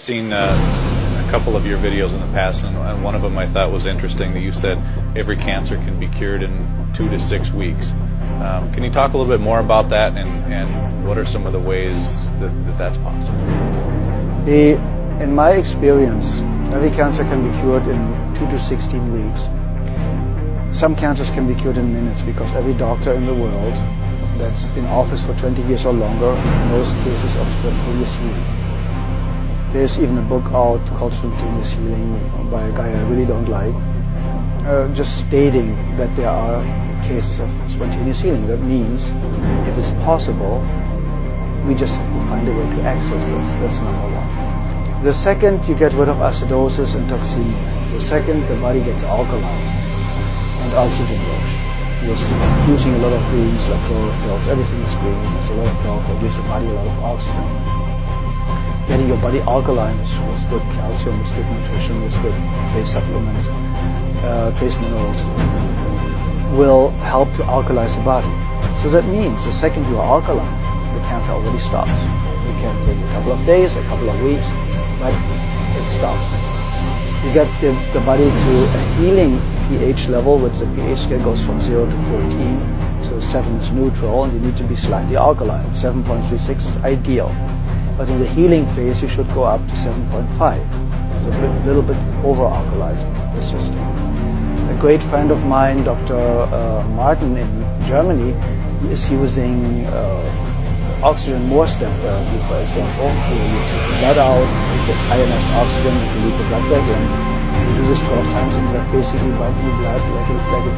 seen uh, a couple of your videos in the past, and, and one of them I thought was interesting that you said every cancer can be cured in two to six weeks. Um, can you talk a little bit more about that, and, and what are some of the ways that, that that's possible? The, in my experience, every cancer can be cured in two to 16 weeks. Some cancers can be cured in minutes because every doctor in the world that's in office for 20 years or longer knows cases of spontaneous healing. There's even a book out called Spontaneous Healing by a guy I really don't like, uh, just stating that there are cases of spontaneous healing. That means if it's possible, we just have to find a way to access this. That's number one. The second, you get rid of acidosis and toxemia. The second, the body gets alkaline and oxygen rich. With using a lot of greens like chlorophylls, everything is green. There's a lot of chlorophyll, gives the body a lot of oxygen getting your body alkaline with good calcium, with good nutrition, with good trace supplements, uh, trace minerals, will help to alkalize the body. So that means the second you are alkaline, the cancer already stops. It can take a couple of days, a couple of weeks, but it stops. You get the, the body to a healing pH level, which the pH scale goes from 0 to 14. So 7 is neutral, and you need to be slightly alkaline. 7.36 is ideal. But in the healing phase, you should go up to 7.5. So a little bit over-alkalizing the system. A great friend of mine, Dr. Uh, Martin in Germany, is using uh, oxygen more step therapy, for example. Take the blood out, get ionized oxygen, you lead the blood back in. You do this 12 times and that basically wipe your blood like a, like a